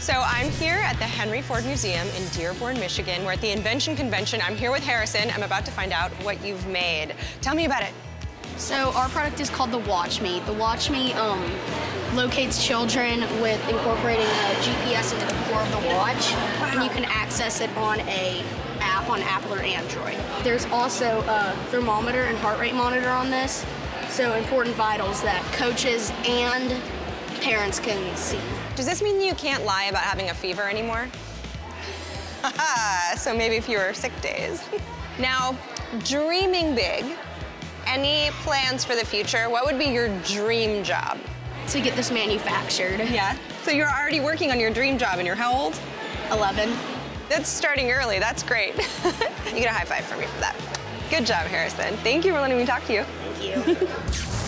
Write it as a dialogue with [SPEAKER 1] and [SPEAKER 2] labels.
[SPEAKER 1] So I'm here at the Henry Ford Museum in Dearborn, Michigan. We're at the Invention Convention. I'm here with Harrison. I'm about to find out what you've made. Tell me about it.
[SPEAKER 2] So our product is called the WatchMi. The WatchMi um, locates children with incorporating a GPS into the core of the watch, and you can access it on a app on Apple or Android. There's also a thermometer and heart rate monitor on this, so important vitals that coaches and parents can see.
[SPEAKER 1] Does this mean you can't lie about having a fever anymore? So maybe fewer sick days. now, dreaming big, any plans for the future? What would be your dream job?
[SPEAKER 2] To get this manufactured.
[SPEAKER 1] Yeah. So you're already working on your dream job and you're how old?
[SPEAKER 2] 11.
[SPEAKER 1] That's starting early, that's great. you get a high five for me for that. Good job, Harrison. Thank you for letting me talk to you.
[SPEAKER 2] Thank you.